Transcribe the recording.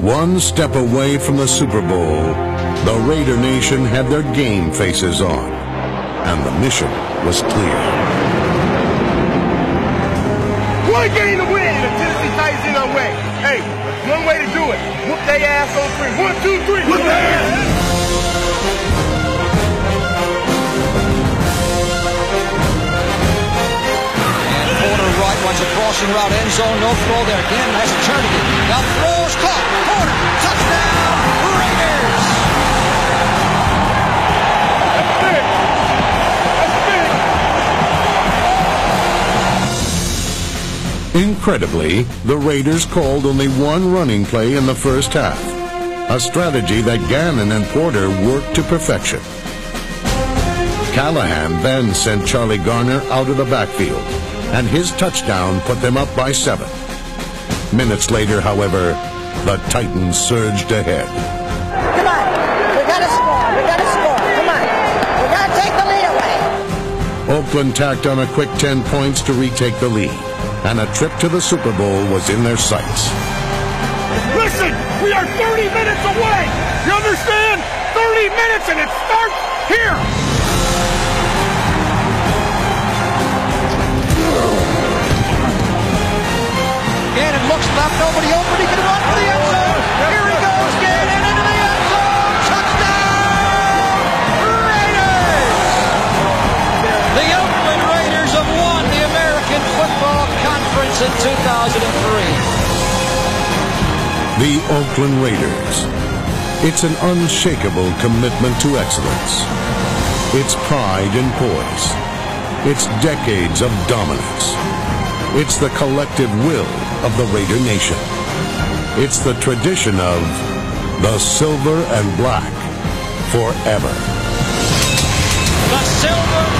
One step away from the Super Bowl, the Raider Nation had their game faces on, and the mission was clear. One game to win, the Tennessee Titans in our way. Hey, one way to do it. Whoop their ass on three. One, two, three. Whoop their ass. Crossing route, end zone, no throw there. Again, a turn again. Now throws, caught, touchdown, Raiders! Incredibly, the Raiders called only one running play in the first half, a strategy that Gannon and Porter worked to perfection. Callahan then sent Charlie Garner out of the backfield and his touchdown put them up by seven. Minutes later, however, the Titans surged ahead. Come on, we gotta score, we gotta score, come on, we gotta take the lead away. Oakland tacked on a quick 10 points to retake the lead, and a trip to the Super Bowl was in their sights. Listen, we are 30 minutes away! You understand? 30 minutes and it starts here! Left, nobody open, he can run for the end zone. Here he goes, Gannon into the end zone. Touchdown! Raiders! The Oakland Raiders have won the American Football Conference in 2003. The Oakland Raiders. It's an unshakable commitment to excellence. It's pride and poise. It's decades of dominance. It's the collective will of the Raider Nation. It's the tradition of the silver and black forever. The silver